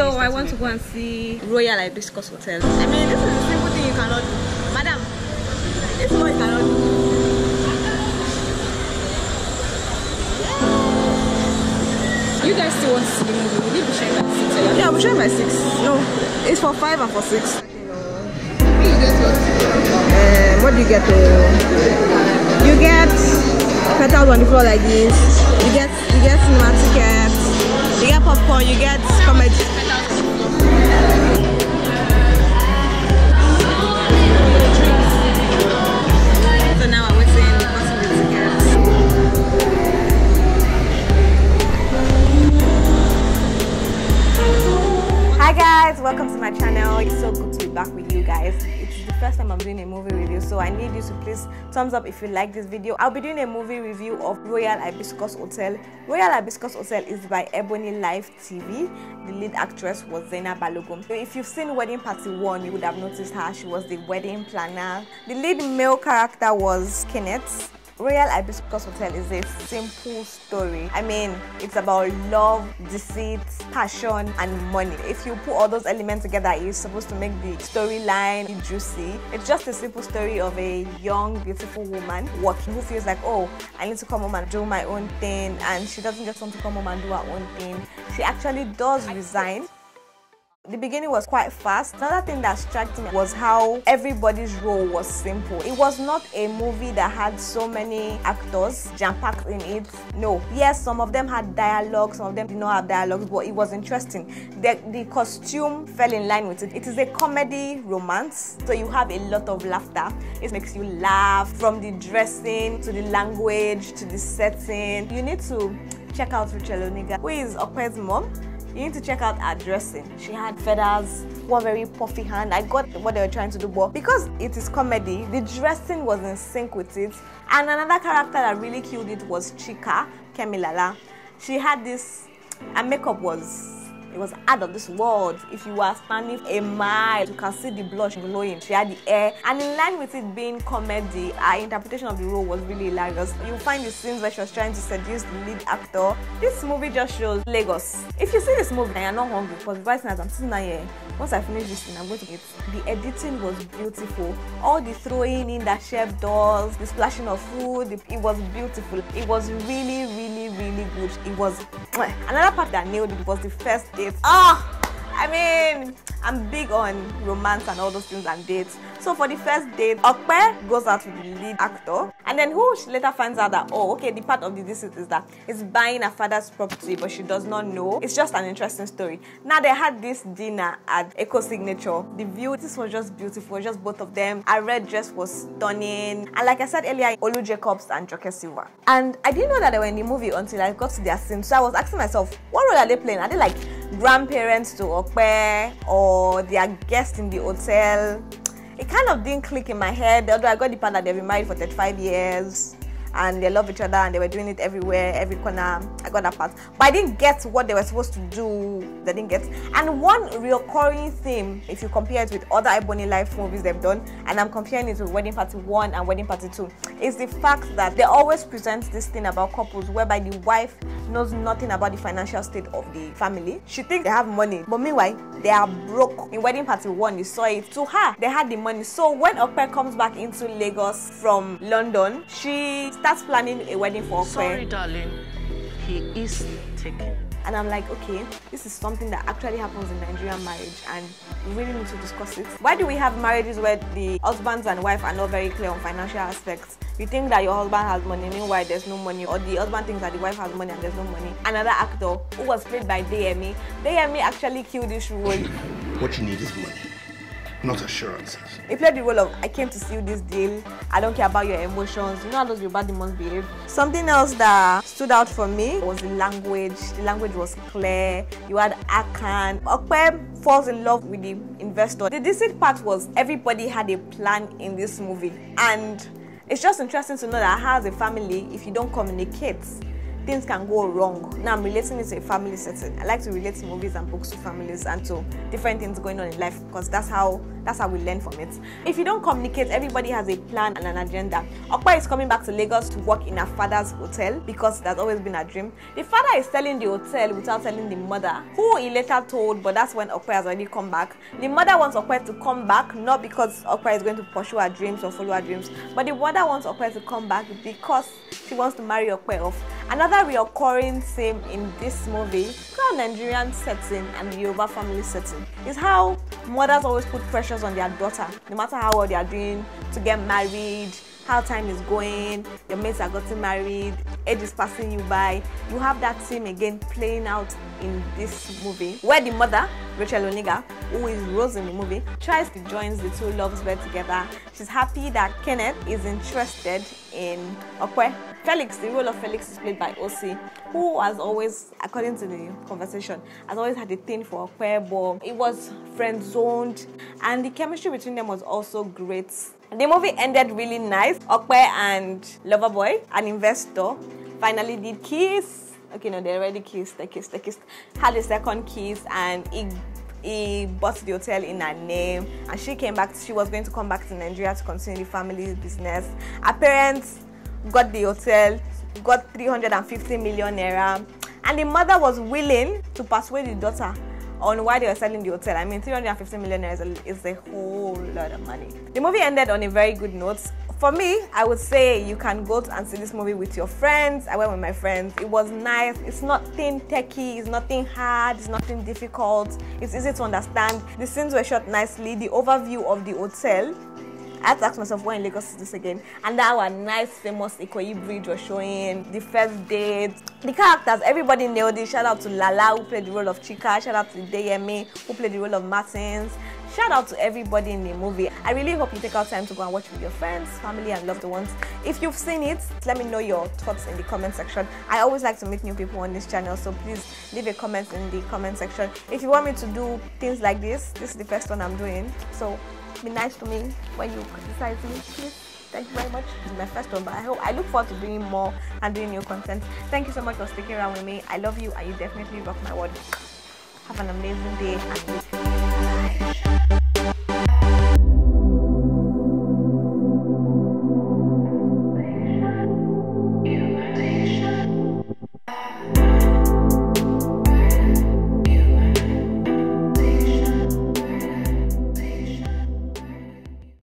So I want to go and see Royal Hibiscus Hotel. I mean, this is a simple thing you cannot do. Madam, this is what you cannot do. You guys still want to see the movie? Will you be sharing my seat? Yeah, I'm showing my six. No, it's for five and for six. Um, what do you get? Uh, you get petals on the floor like this. You get you get cinema tickets. You get popcorn. You get comedy. Tickets. Hi guys, welcome to my channel. It's so good to be back with you guys. It's the first time I'm doing a movie review, so I need you to please thumbs up if you like this video. I'll be doing a movie review of Royal Hibiscus Hotel. Royal Hibiscus Hotel is by EbonyLife TV. The lead actress was Zainab Balogun. So if you've seen Wedding Party 1, you would have noticed her. She was the wedding planner. The lead male character was Kenneth. Royal Hibiscus Hotel is a simple story. I mean, it's about love, deceit, passion, and money. If you put all those elements together, it's supposed to make the storyline juicy. It's just a simple story of a young, beautiful woman working who feels like, oh, I need to come home and do my own thing. And she doesn't just want to come home and do her own thing. She actually does resign. The beginning was quite fast. Another thing that struck me was how everybody's role was simple. It was not a movie that had so many actors jam-packed in it. No. Yes, some of them had dialogue, some of them did not have dialogues, but it was interesting. The, the costume fell in line with it. It is a comedy romance, so you have a lot of laughter. It makes you laugh from the dressing to the language to the setting. You need to check out Rachel Oniga, who is Ope's mom. You need to check out her dressing. She had feathers, one very puffy hand. I got what they were trying to do, but because it is comedy, the dressing was in sync with it. And another character that really killed it was Chika Kemi Lala. She had this, her makeup was it was out of this world. If you were standing a mile, you can see the blush glowing. She had the hair. And in line with it being comedy, her interpretation of the role was really hilarious. You find the scenes where she was trying to seduce the lead actor. This movie just shows Lagos. If you see this movie and you're not hungry, because right now I'm sitting here, once I finish this thing, I'm going to eat. The editing was beautiful. All the throwing in that chef does, the splashing of food, it was beautiful. It was really, really, really good. It was another part that nailed it was the first date. Ah! I mean, I'm big on romance and all those things and dates. So for the first date, Ope goes out with the lead actor, and then who she later finds out that oh, okay, the part of the deceit is that he's buying her father's property, but she does not know. It's just an interesting story. Now they had this dinner at Eko Signature. The view, this was just beautiful, just both of them. Her red dress was stunning, and like I said earlier, Olu Jacobs and Joke Silva. And I didn't know that they were in the movie until I got to their scene. So I was asking myself, what role are they playing? Are they like grandparents to Ope or they are guests in the hotel? It kind of didn't click in my head, although I got the part that they've been married for 35 years and they love each other and they were doing it everywhere, every corner. I got that part. But I didn't get what they were supposed to do. They didn't get. And one recurring theme, if you compare it with other Ebony Life movies they've done, and I'm comparing it with Wedding Party 1 and Wedding Party 2, is the fact that they always present this thing about couples whereby the wife knows nothing about the financial state of the family. She thinks they have money, but meanwhile, they are broke. In Wedding Party 1, you saw it. To her, they had the money. So when Ope comes back into Lagos from London, she starts planning a wedding for Ope. Sorry, darling. He is taken. And I'm like, okay, this is something that actually happens in Nigerian marriage and we really need to discuss it. Why do we have marriages where the husbands and wife are not very clear on financial aspects? You think that your husband has money, meanwhile there's no money, or the husband thinks that the wife has money and there's no money. Another actor who was played by Deyemi, Deyemi actually killed this role. What you need is money, not assurances. He played the role of I came to seal this deal. I don't care about your emotions. You know how those Yoruba demons behave. Something else that stood out for me was the language. The language was clear. You had Akan. Ope falls in love with the investor. The decent part was everybody had a plan in this movie, and it's just interesting to know that as a family, if you don't communicate, things can go wrong. Now I'm relating it to a family setting. I like to relate to movies and books to families and to different things going on in life because that's how that's how we learn from it. If you don't communicate, everybody has a plan and an agenda. Ope is coming back to Lagos to work in her father's hotel because that's always been a dream. The father is selling the hotel without telling the mother, who he later told, but that's when Ope has already come back. The mother wants Ope to come back, not because Ope is going to pursue her dreams or follow her dreams, but the mother wants Ope to come back because she wants to marry Ope off. Another reoccurring theme in this movie, a Nigerian setting and the Yoruba family setting, is how mothers always put pressures on their daughter, no matter how well they are doing, to get married, how time is going, your mates are getting married, age is passing you by. You have that theme again playing out in this movie, where the mother, Rachel Oniga, who is Rose in the movie, tries to join the two loves bed together. She's happy that Kenneth is interested in Ope. Felix, the role of Felix is played by O.C., who has always, according to the conversation, has always had a thing for Ope, but it was friend zoned, and the chemistry between them was also great. The movie ended really nice. Ope and Loverboy, an investor, finally did kiss. Okay, no, they already kissed, they kissed, they kissed. Had a second kiss, and he he bought the hotel in her name and she came back she was going to come back to nigeria to continue the family business her parents got the hotel got 350 million naira and the mother was willing to persuade the daughter on why they were selling the hotel. I mean, 350 million is a, is a whole lot of money. The movie ended on a very good note. For me, I would say you can go and see this movie with your friends. I went with my friends. It was nice. It's nothing techy. It's nothing hard. It's nothing difficult. It's easy to understand. The scenes were shot nicely. The overview of the hotel I had to ask myself, why in Lagos is this again? And our nice, famous Ikoyi Bridge was showing, the first date, the characters, everybody nailed it. Shout out to Lala, who played the role of Chika. Shout out to Deyemi, who played the role of Martins. Shout out to everybody in the movie. I really hope you take out time to go and watch with your friends, family, and loved ones. If you've seen it, let me know your thoughts in the comment section. I always like to meet new people on this channel, so please leave a comment in the comment section. If you want me to do things like this, this is the first one I'm doing. So be nice to me when you criticize me, please. Thank you very much. This is my first one, but I hope I look forward to bringing more and doing new content. Thank you so much for sticking around with me. I love you and you definitely rock my world. Have an amazing day